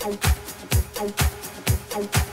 Sweet dreams are made of this.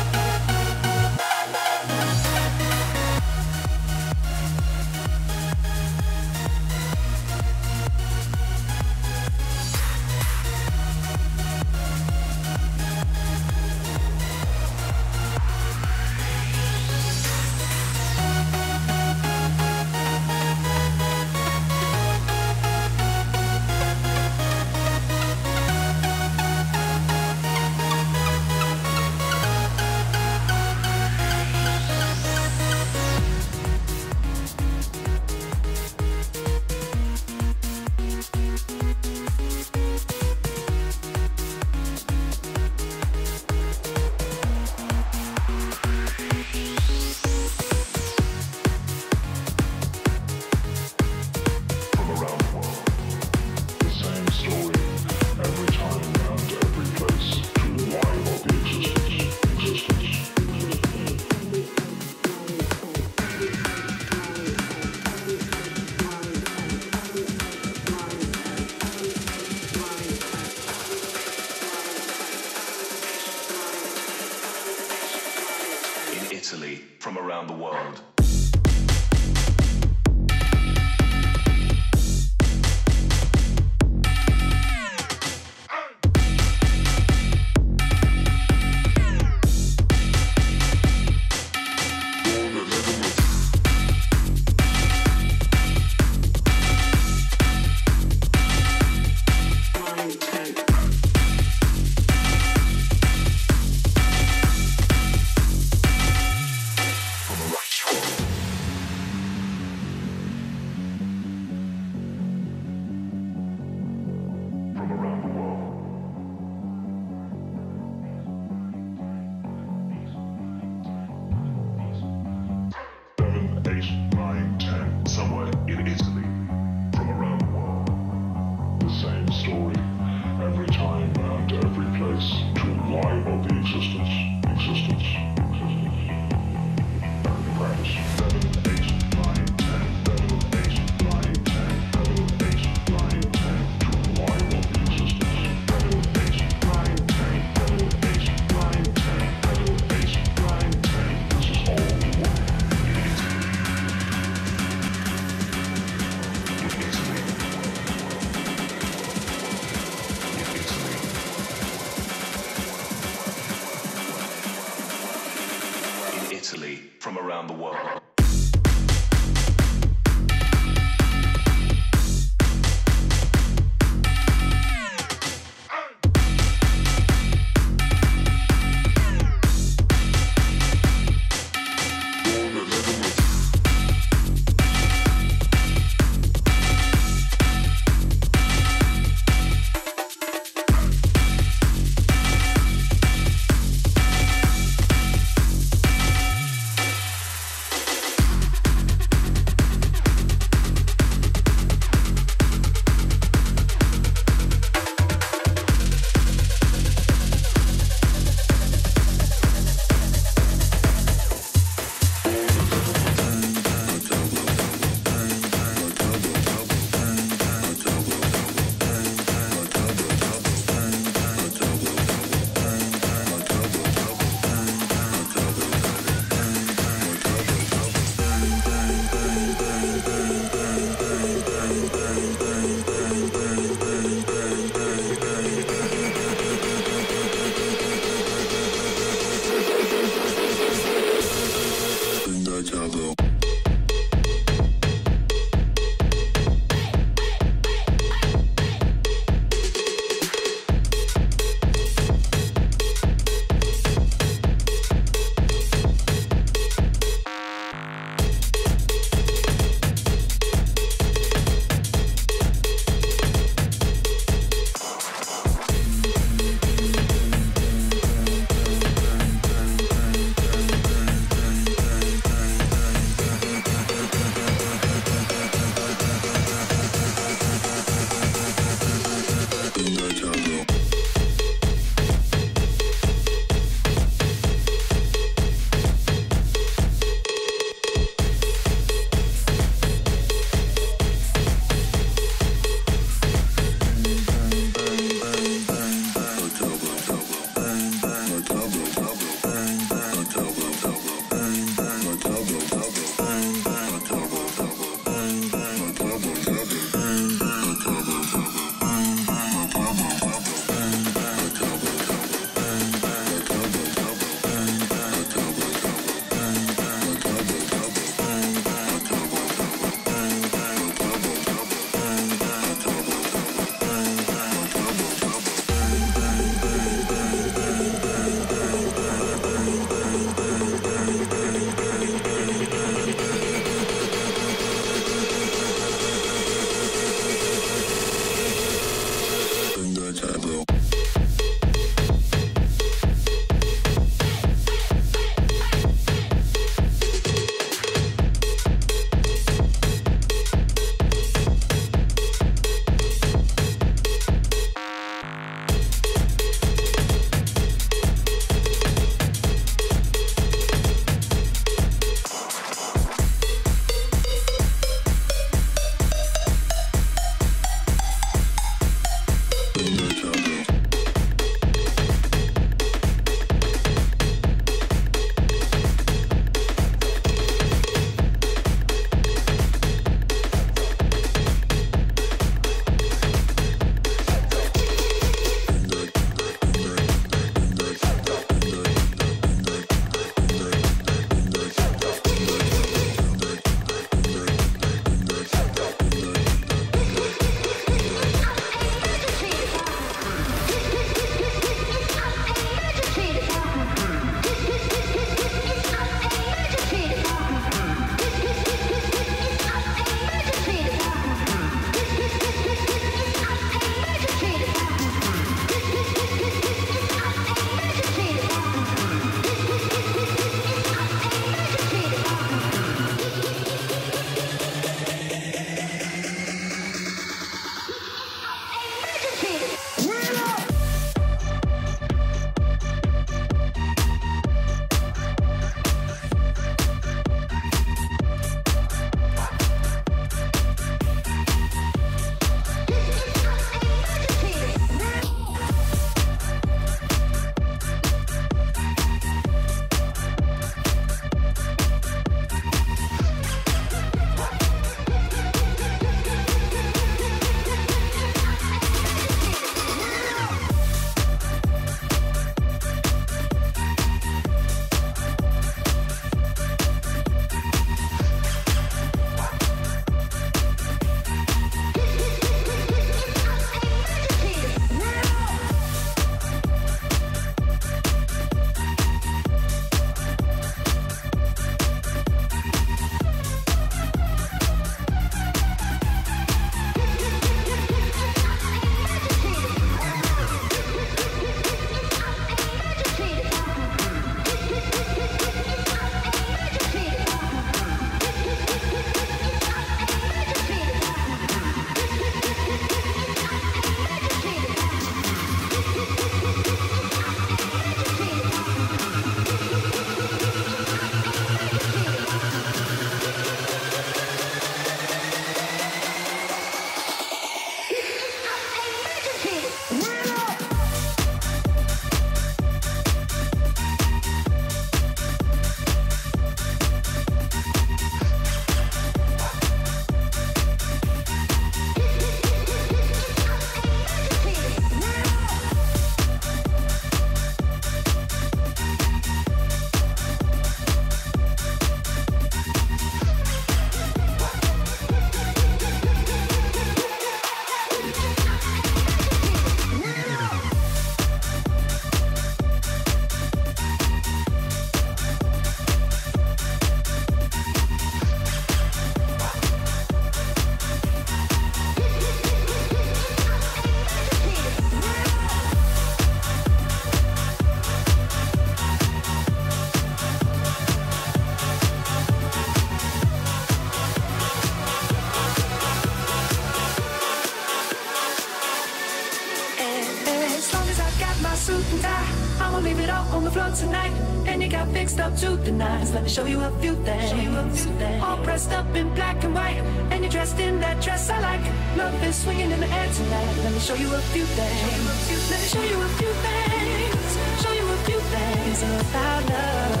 Fixed up to the nines. Let me show you a few things. Show you a few things. All pressed up in black and white. And you're dressed in that dress I like. Love is swinging in the air tonight. Let me show you a few things. Let me show you a few things. Show you a few things about love.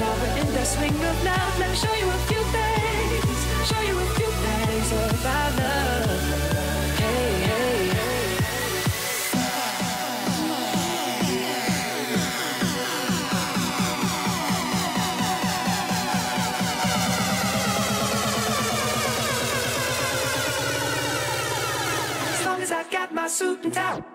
Now we're in the swing of love. Let me show you a few things. Show you a few things about love. suit and tie.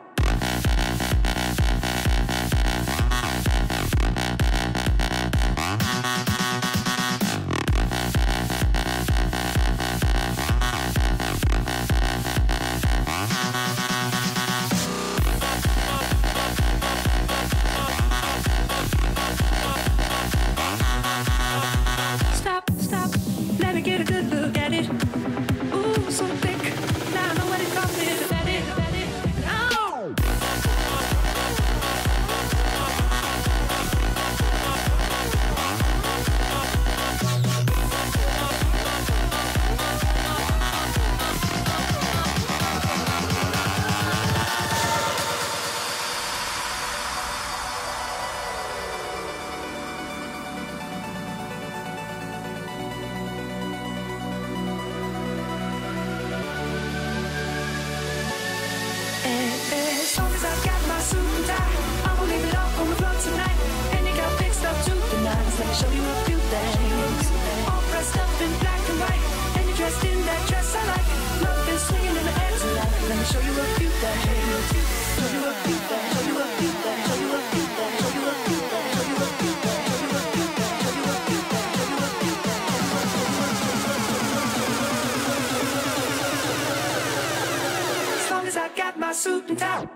my suit and tie.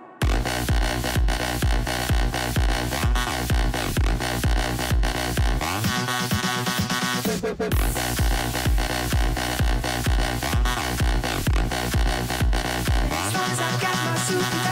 As long as I got my suit and tie.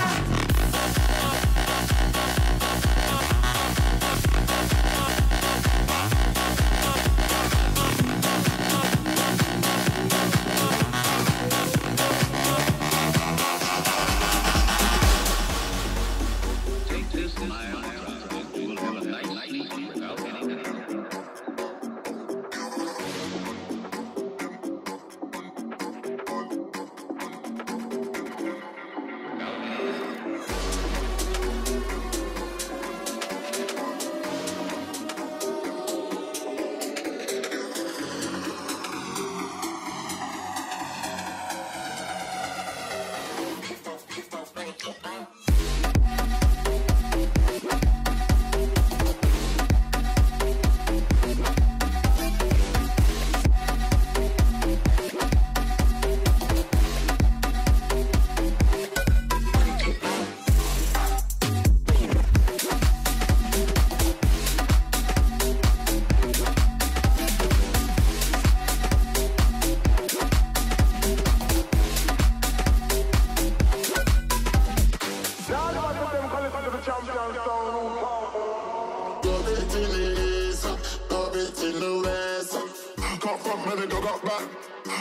Can't front, man, go got back.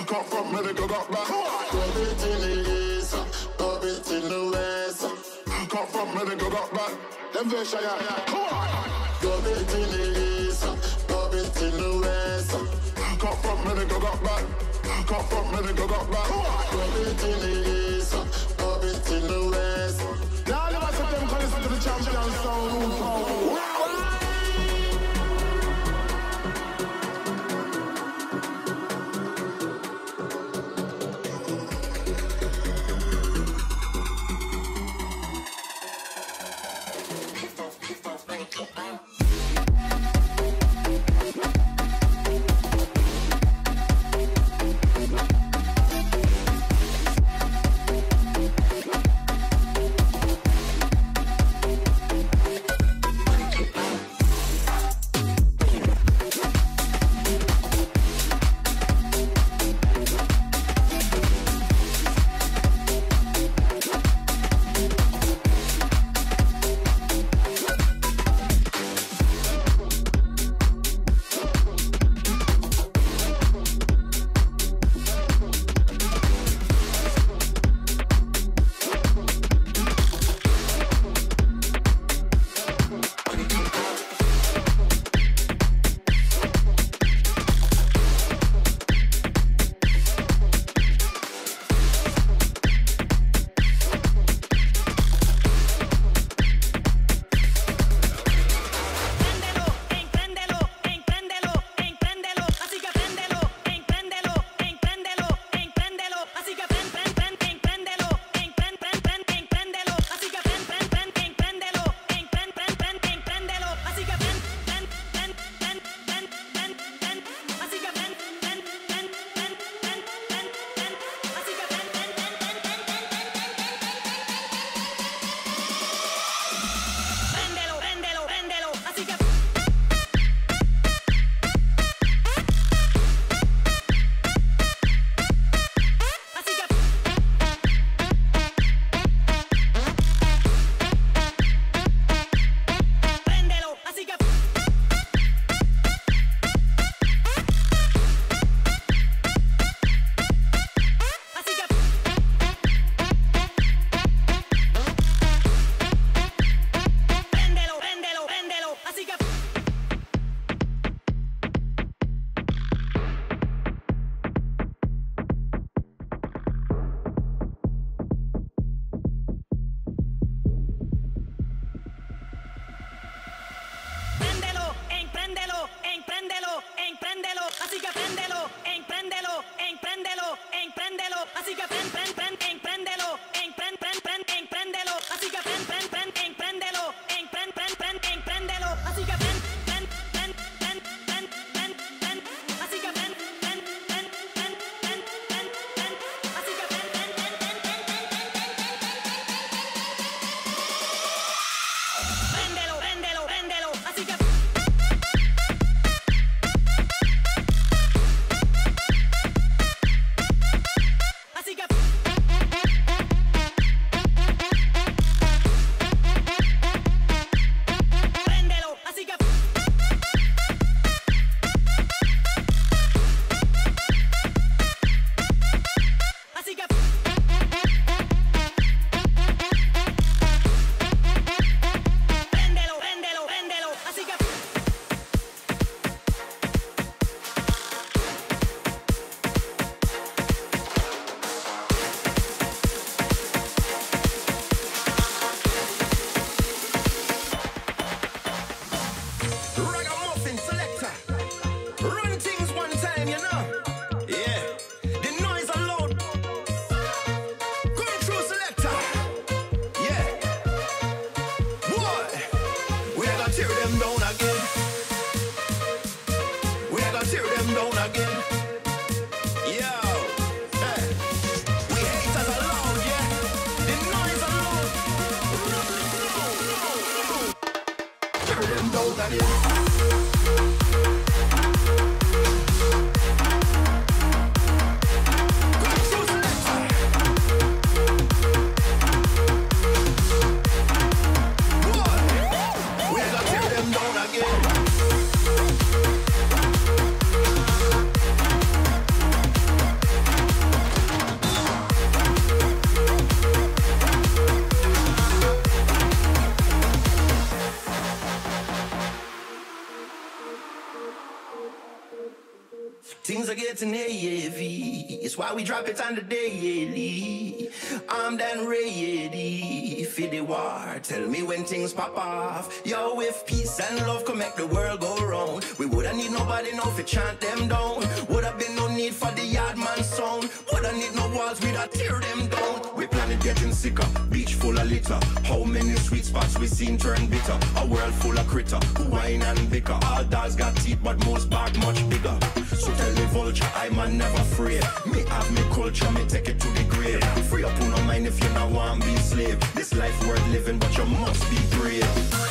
Can't front, man, go got back. Love it in the east, love it in the west. Can't front, man, go got back. Them fish are yeah. Love it in the east, love it in the west. Can't front, man, go got back. Can't front, man, go got back. Love it in the east. Drop it on the daily. I'm done ready for the war. Tell me when things pop off. Yo, if peace and love can make the world go round, we wouldn't need nobody now to chant them down. Woulda been no need for the yard man sound. Woulda need no walls, we'da tear them down. We planet getting sicker, beach full of litter. How many sweet spots we seen turn bitter? A world full of critter, wine and bicker. All dogs got teeth, but most bark much me vulture, I'm never afraid. Me have me culture, me take it to the grave. Free up on no mind if you not want be slave. This life worth living, but you must be brave.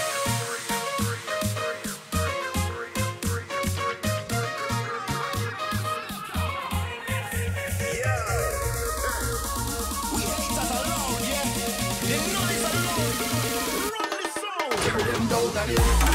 Turn.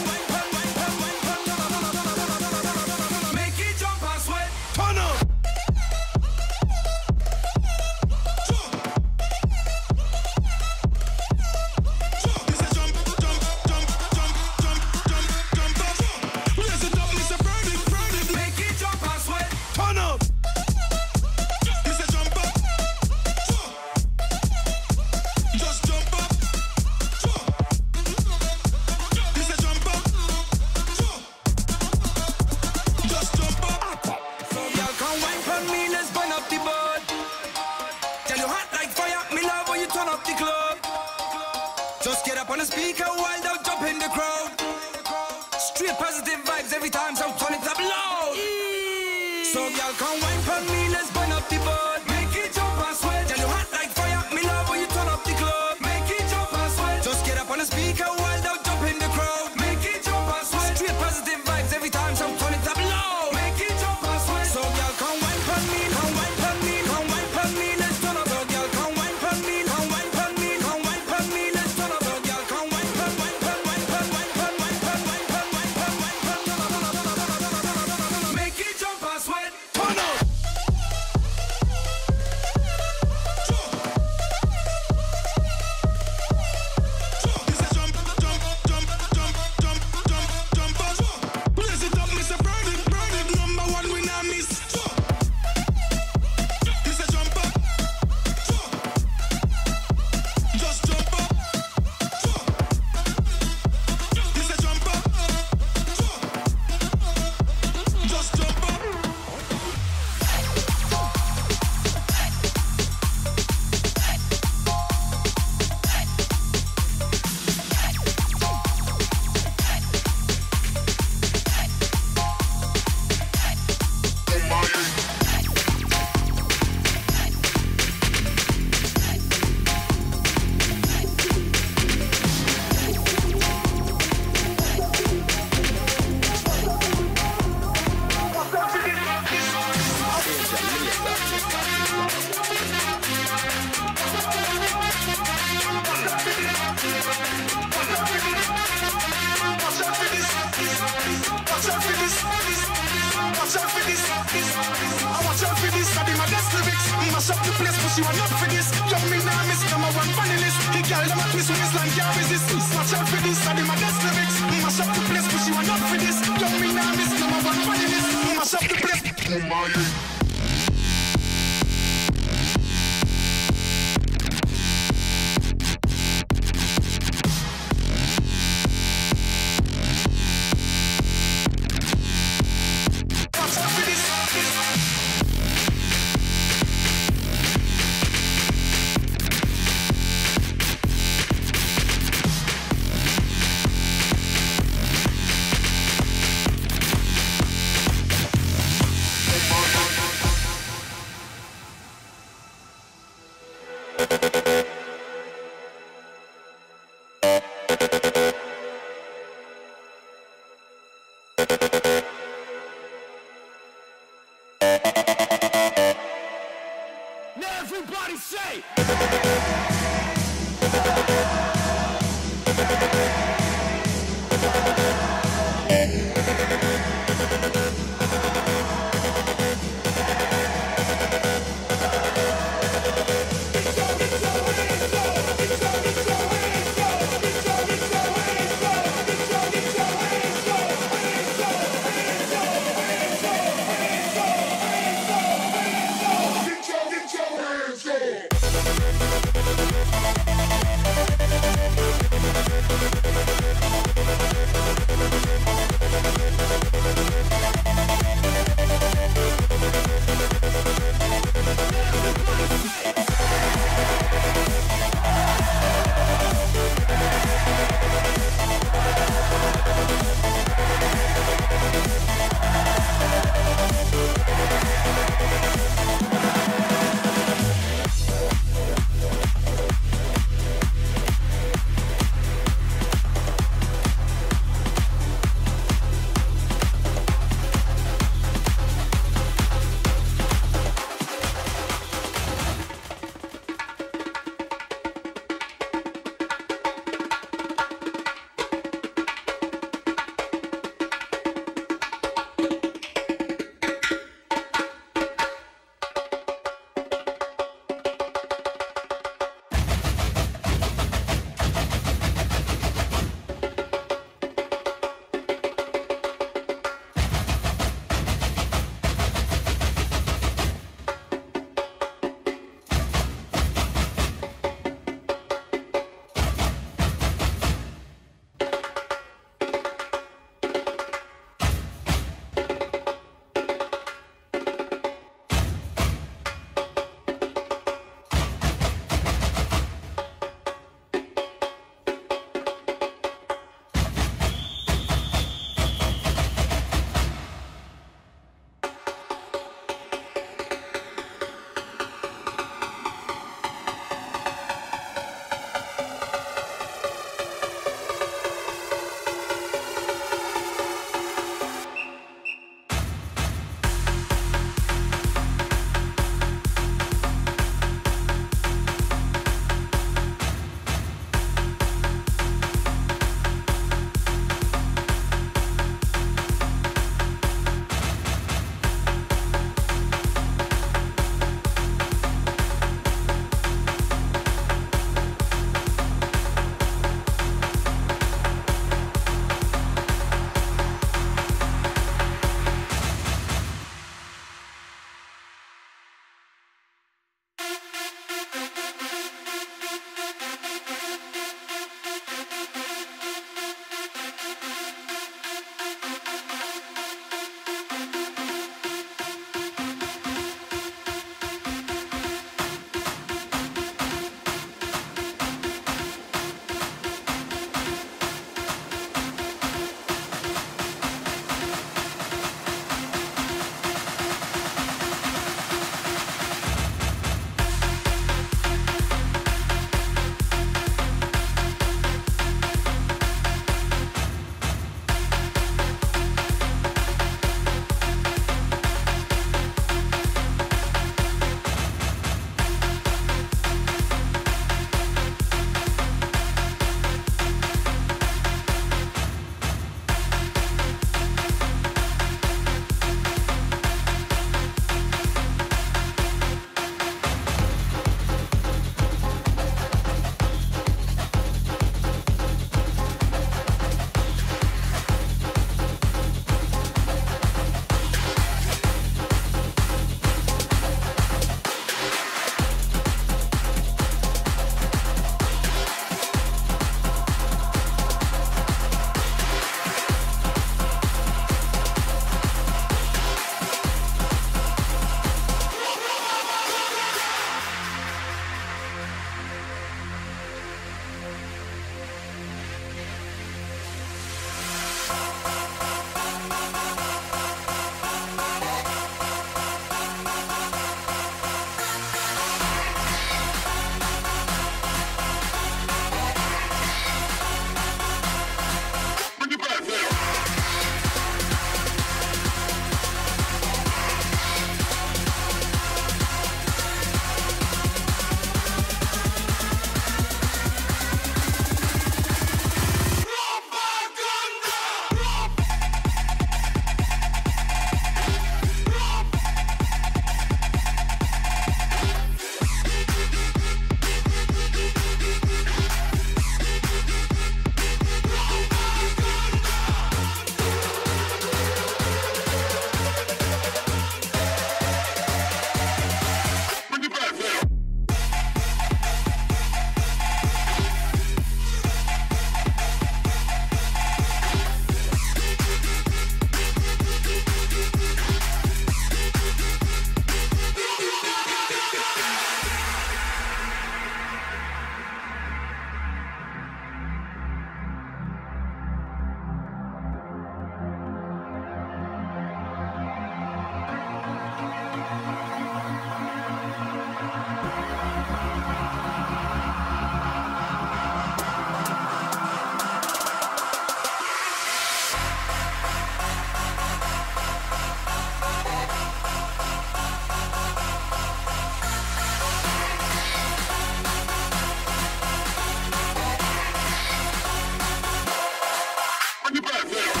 On your back, man.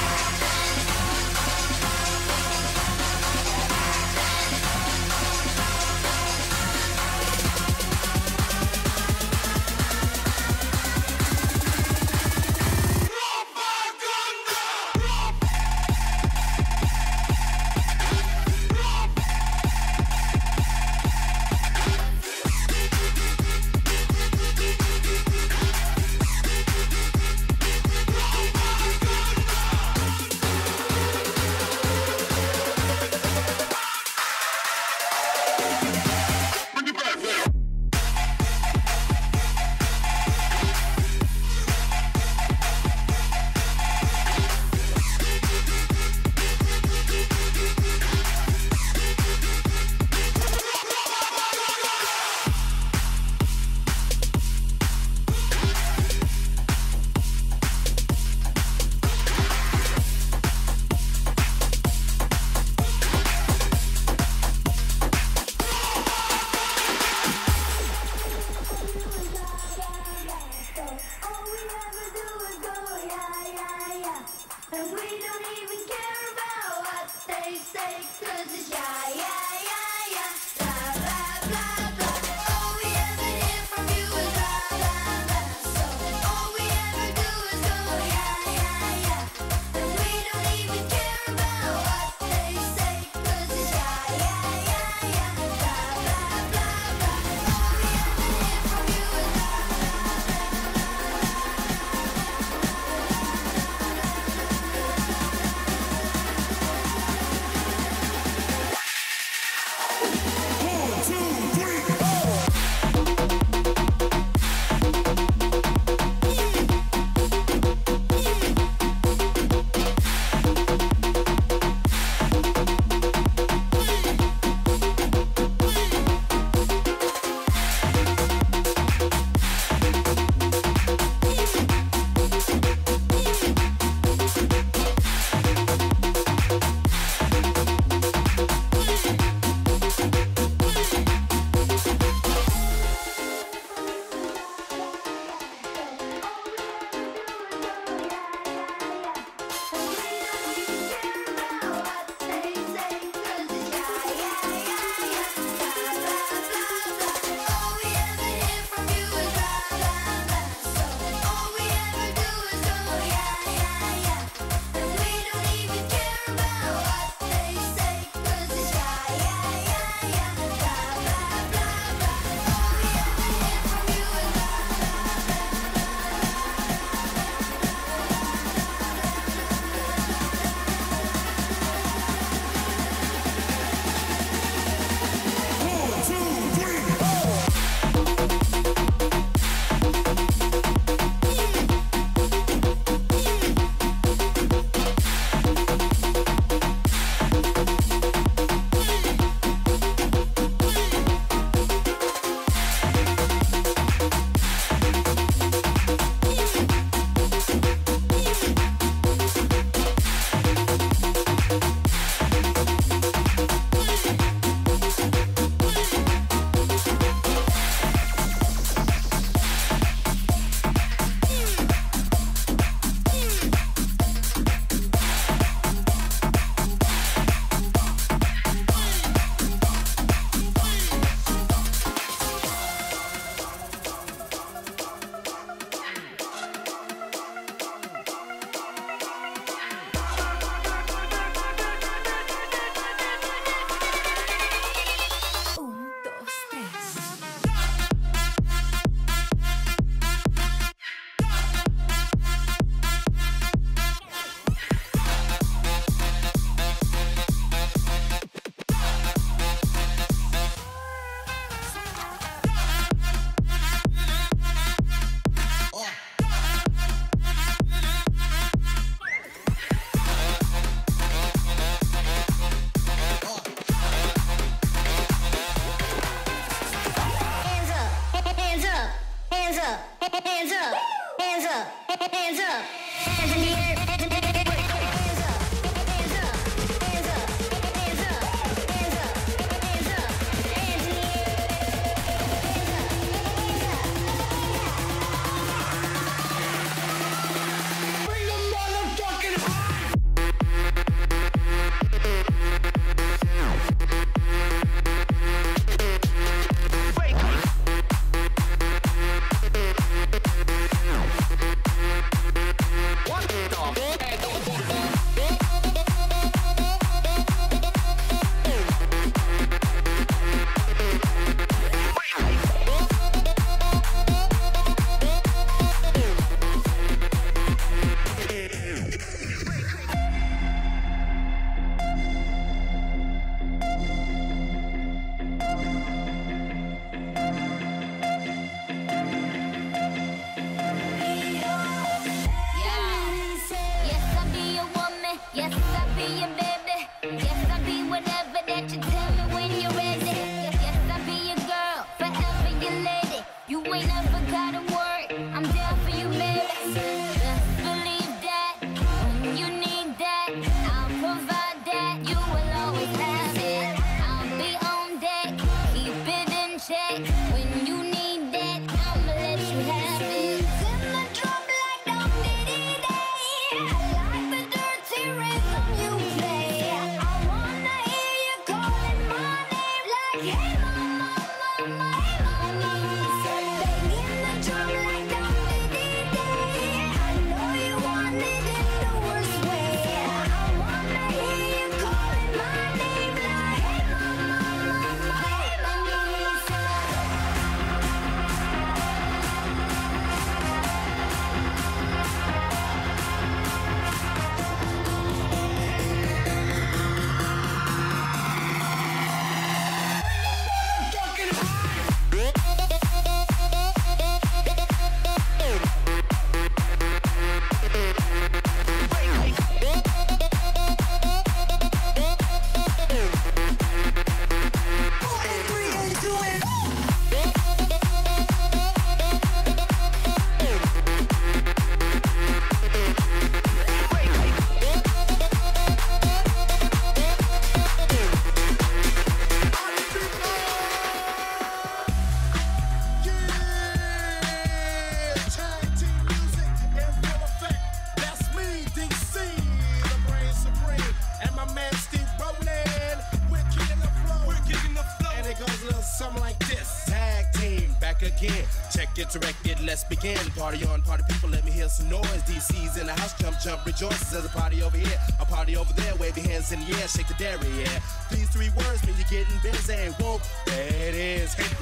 We never gotta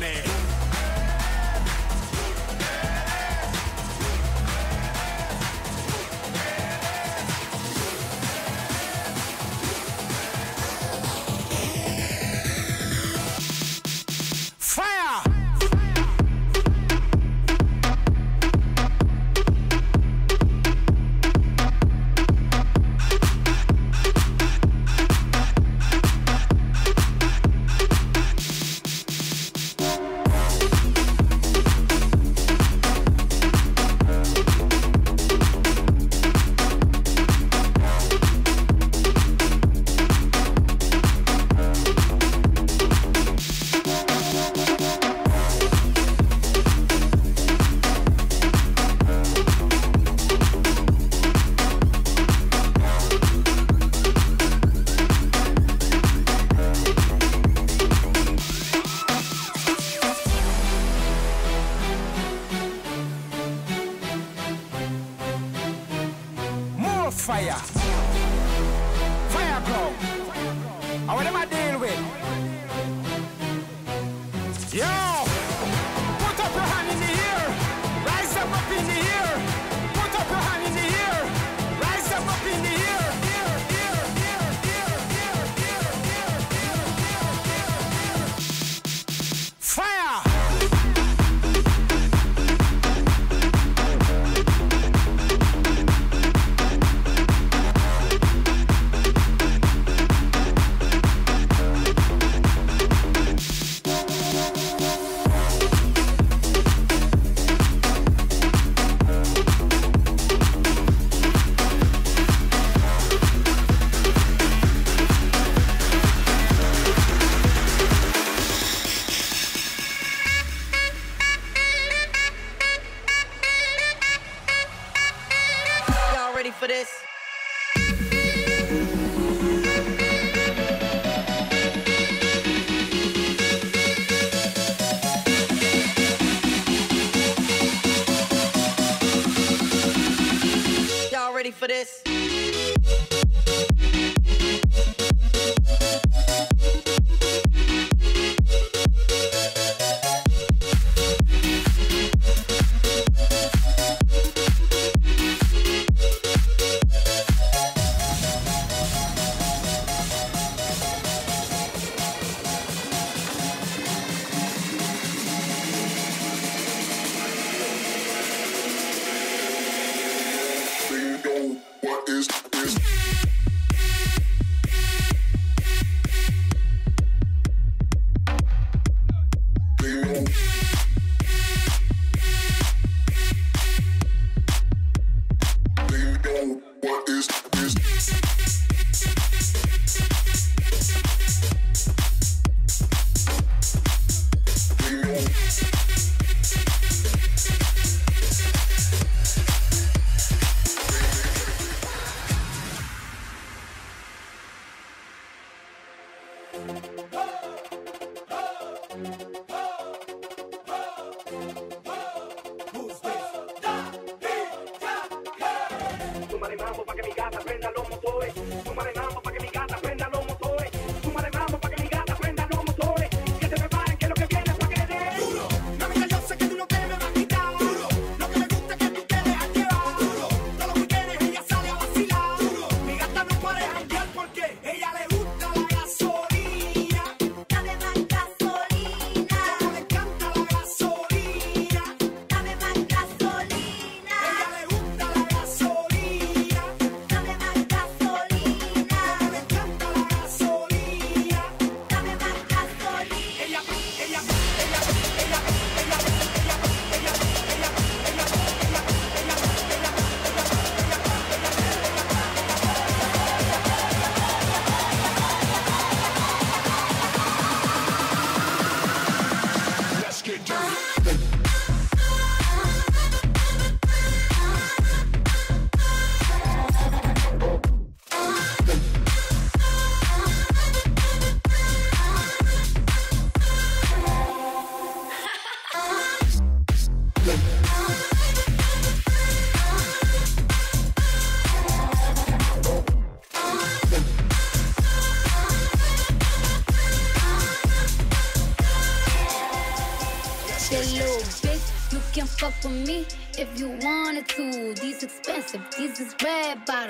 is,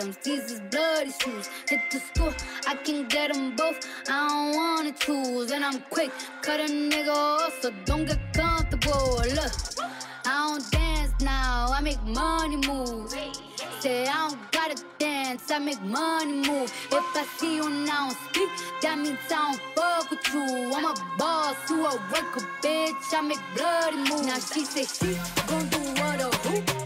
red these is bloody shoes. Hit the school, I can get them both. I don't wanna choose, and I'm quick, cut a nigga off, so don't get comfortable. Look, I don't dance now, I make money move. Say I don't gotta dance, I make money move. If I see you now speak, that means I don't fuck with you. I'm a boss, you a worker, bitch. I make bloody moves. Now she say she gon' do what a who?